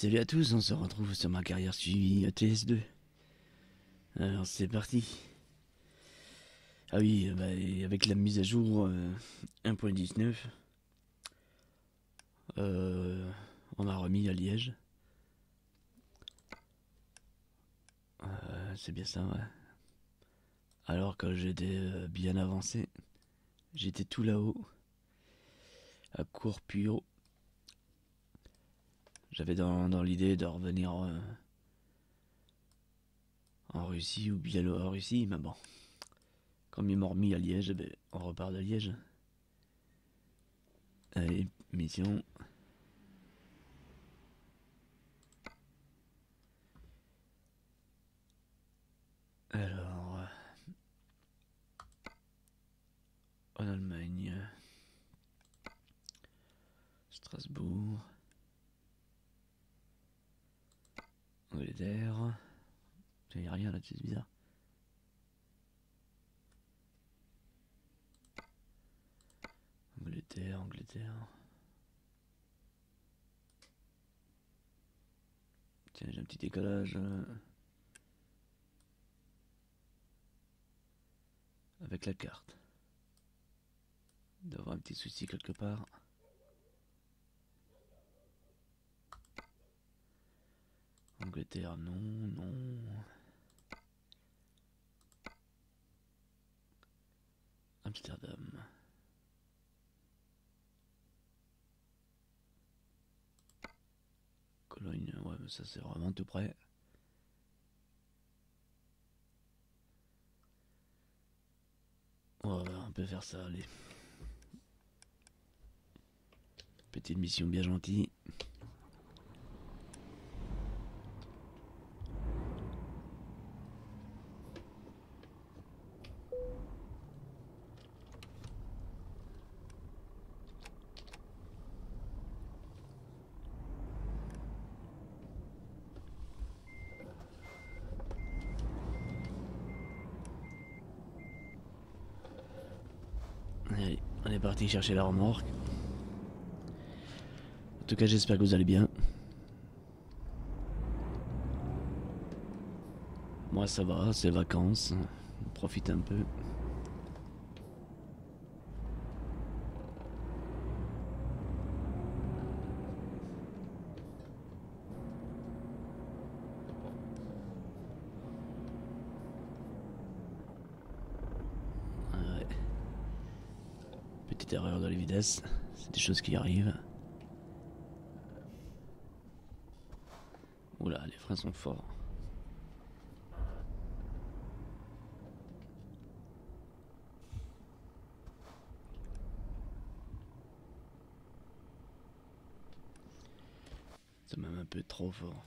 Salut à tous, on se retrouve sur ma carrière suivie ETS2. Alors c'est parti. Ah oui, bah, avec la mise à jour 1.19, euh, on a remis à Liège. Euh, c'est bien ça, ouais. Alors que j'étais euh, bien avancé, j'étais tout là-haut, à Courpio. J'avais dans, l'idée de revenir en Russie ou Biélorussie, mais bon. Comme ils m'ont remis à Liège, ben, on repart de Liège. Allez, mission. Alors, euh, en Allemagne, Strasbourg, Angleterre, il n'y a rien là, c'est bizarre. Angleterre, Angleterre. Tiens, j'ai un petit décalage. Euh, avec la carte. Il doit avoir un petit souci quelque part. Angleterre, non, non. Amsterdam. Cologne, ouais, mais ça c'est vraiment tout près. on peut faire ça, allez. Petite mission bien gentille. on est chercher la remorque. En tout cas, j'espère que vous allez bien. Moi, ça va, c'est vacances. On profite un peu. Erreur de la vitesse. C'est des choses qui arrivent. Oula, les freins sont forts. C'est même un peu trop fort.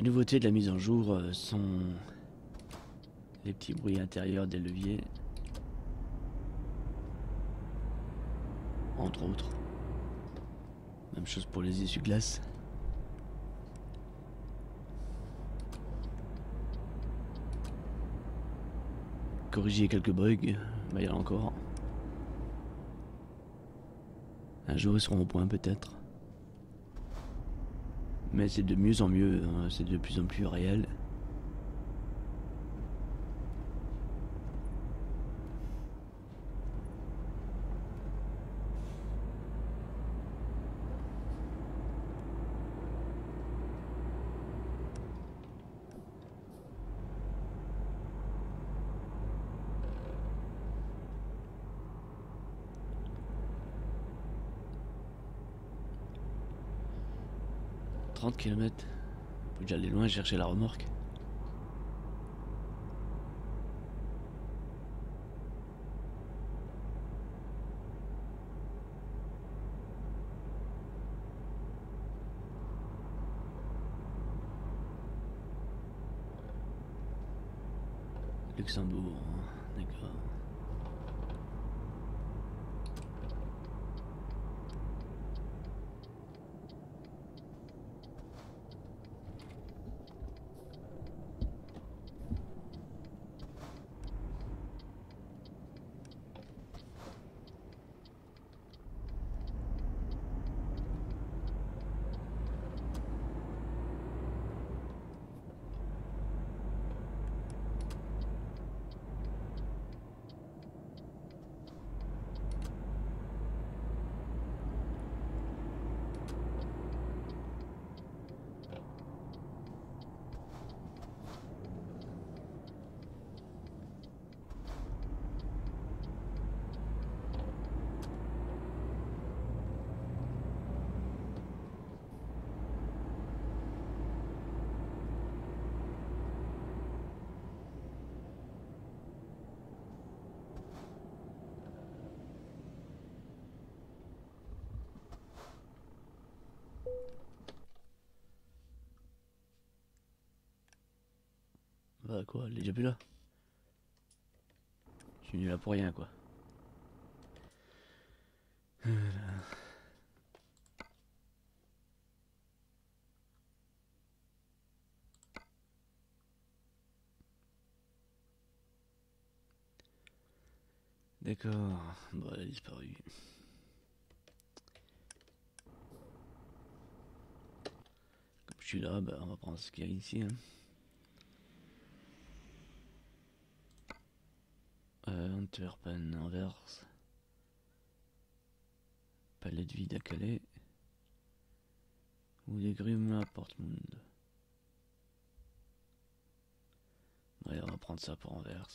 Les de la mise en jour euh, sont les petits bruits intérieurs des leviers. Entre autres. Même chose pour les essuie-glaces. Corriger quelques bugs, mais il y en a encore. Un jour ils seront au point peut-être. Mais c'est de mieux en mieux, hein, c'est de plus en plus réel. 30 km. Faut que j'allais loin chercher la remorque. Luxembourg. Bah quoi, elle est déjà plus là. Je suis venu là pour rien quoi. D'accord, bon elle a disparu. Comme je suis là, bah on va prendre ce qu'il y a ici. Hein. Antwerpen, Anvers. Palais de vide à Calais. Ou des Grimes à Portmund. Ouais, on va prendre ça pour Anvers.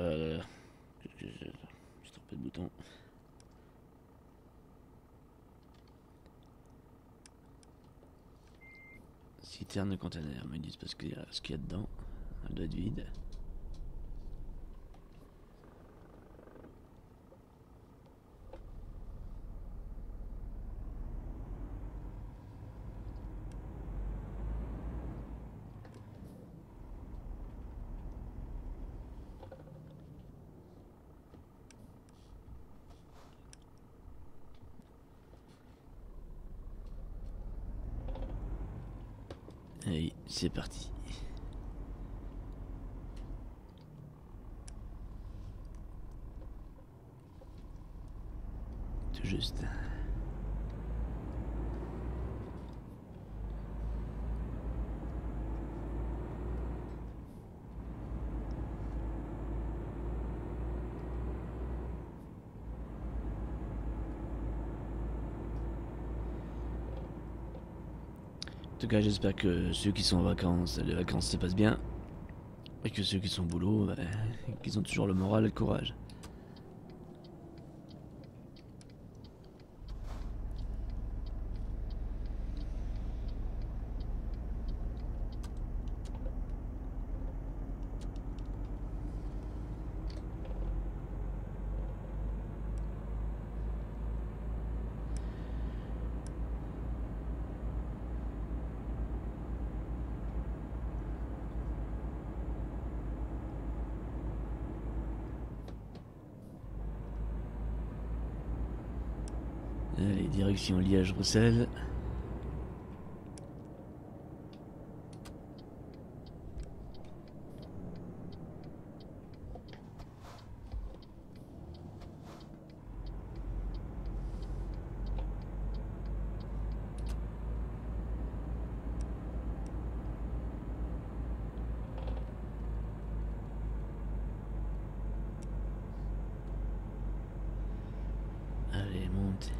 Euh. J'ai trompé de bouton. Citerne de conteneur, me disent parce qu'il y a ce qu'il y a dedans. Elle doit être vide. Allez, c'est parti. Tout juste. Tout cas, j'espère que ceux qui sont en vacances, les vacances se passent bien. Et que ceux qui sont au boulot, bah, qu'ils ont toujours le moral et le courage. Allez, direction Liège-Bruxelles. route.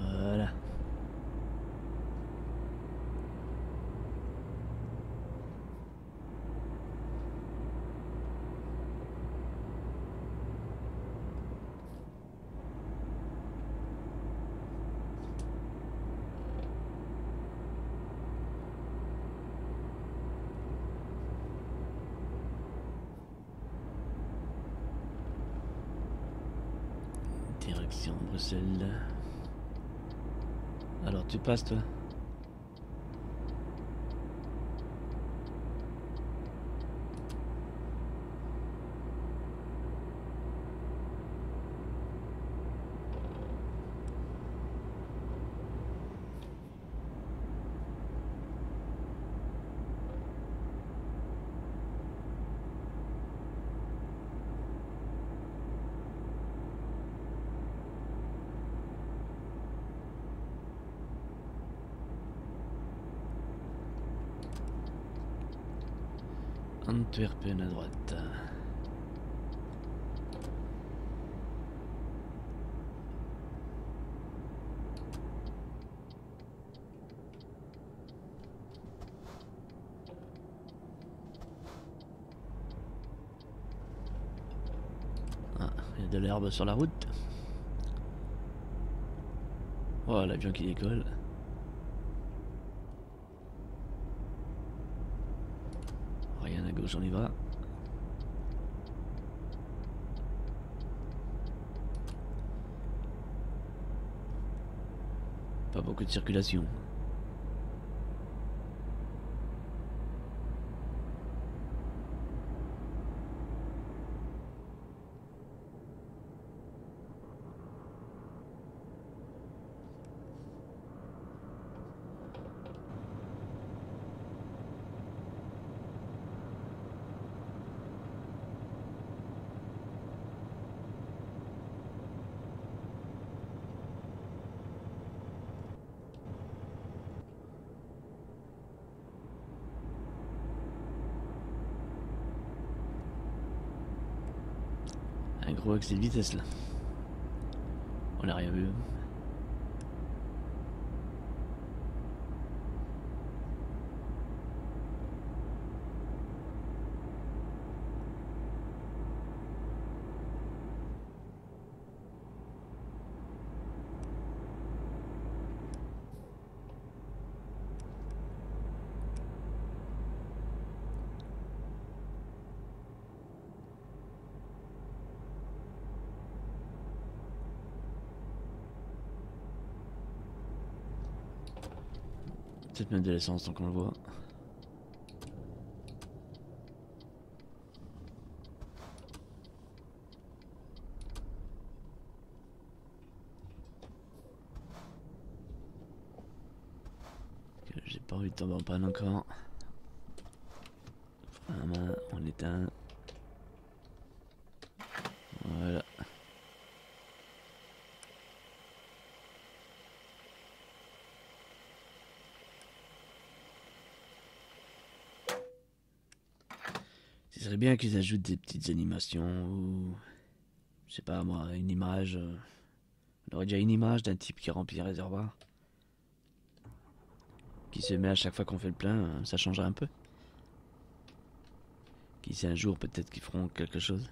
Voilà. Direction Bruxelles. Alors tu passes toi? Antwerpen à droite. Ah, il y a de l'herbe sur la route. Oh, l'avion qui décolle. Rien à gauche, on y va. Pas beaucoup de circulation. Un gros excès de vitesse là. On n'a rien vu. Peut-être même de l'essence tant qu'on le voit. J'ai pas envie de tomber en panne encore. Frein on éteint. Voilà. Ce serait bien qu'ils ajoutent des petites animations ou. Je sais pas moi, une image. euh, On aurait déjà une image d'un type qui remplit un réservoir. Qui se met à chaque fois qu'on fait le plein, euh, ça changerait un peu. Qui sait un jour peut-être qu'ils feront quelque chose.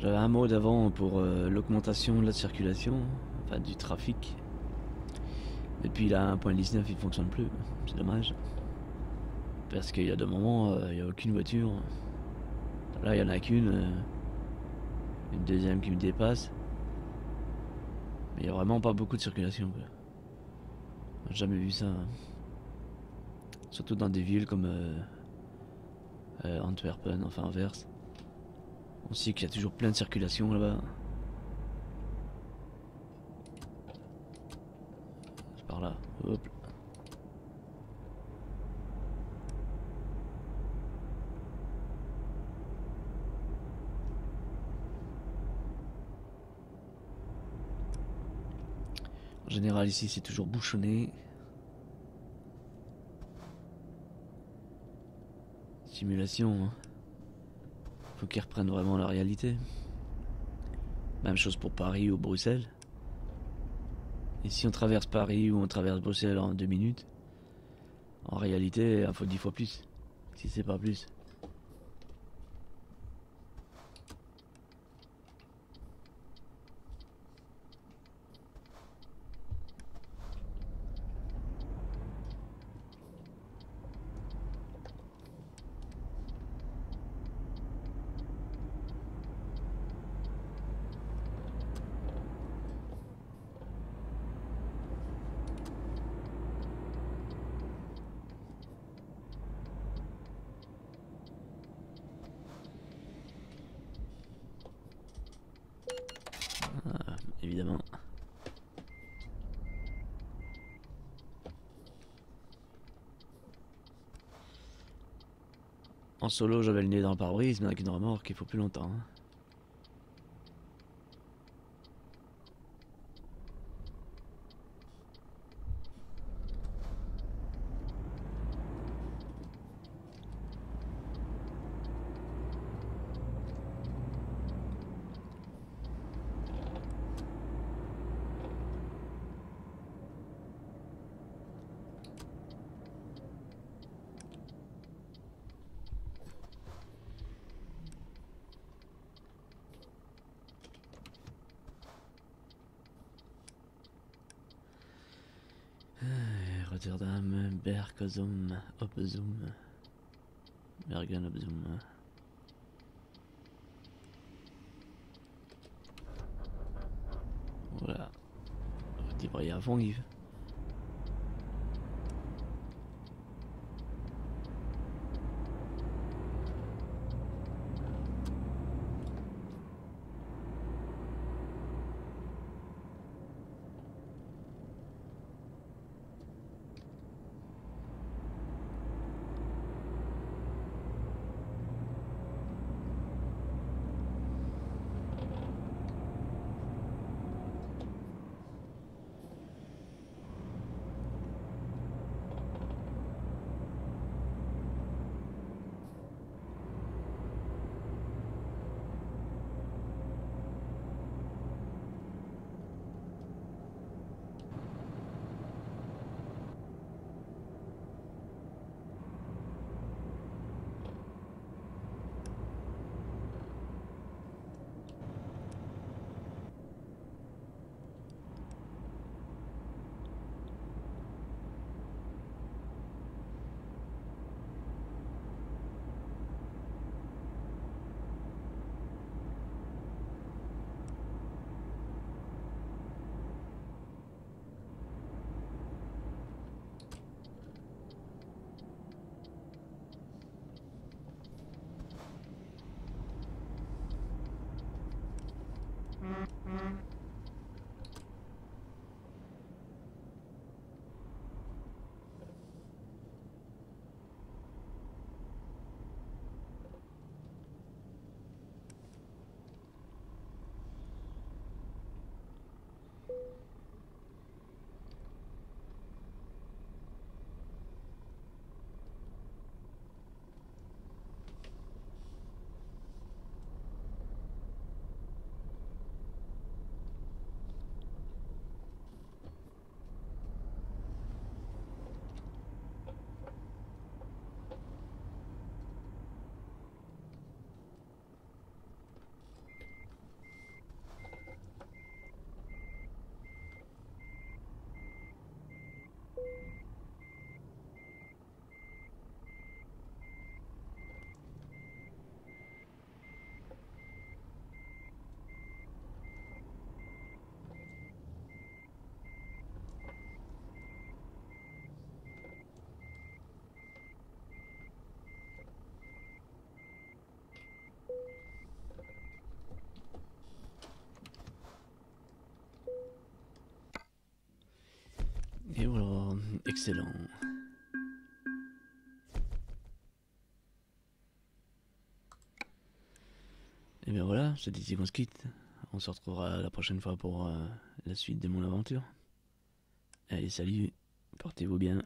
J'avais un mot d'avant pour euh, l'augmentation de la circulation, enfin du trafic. Depuis la 1.19, il ne fonctionne plus. C'est dommage. Parce qu'il y a des moments, euh, il n'y a aucune voiture. Là, il n'y en a qu'une. euh, une deuxième qui me dépasse. Mais il n'y a vraiment pas beaucoup de circulation. J'ai jamais vu ça. hein. Surtout dans des villes comme Antwerpen, enfin Anvers. On sait qu'il y a toujours plein de circulation là-bas. Par là. Hop. En général ici c'est toujours bouchonné. Simulation. Hein. Faut qu'ils reprennent vraiment la réalité. Même chose pour Paris ou Bruxelles. Et si on traverse Paris ou on traverse Bruxelles en deux minutes, en réalité, il faut dix fois plus. Si c'est pas plus. Ah, évidemment. En solo, j'avais le nez dans le pare-brise, mais avec une remorque, il faut plus longtemps. hein. Rotterdam, Berkozum, Opzum, Bergen Opzum. Voilà. À fond, Yves. Excellent. Et bien voilà, c'est ici qu'on se quitte. On se retrouvera la prochaine fois pour euh, la suite de mon aventure. Allez, salut, portez-vous bien.